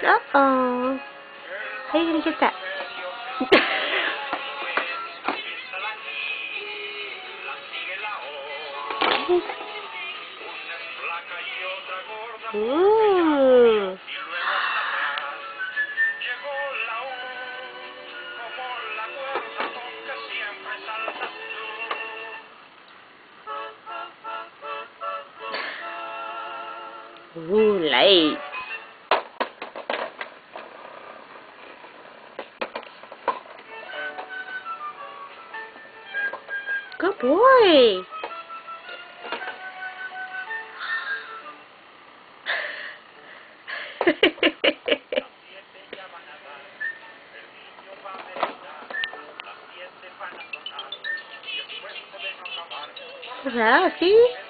Uh-oh. How are you going to get that? Ooh. Ooh, light. Good boy. Ah, see?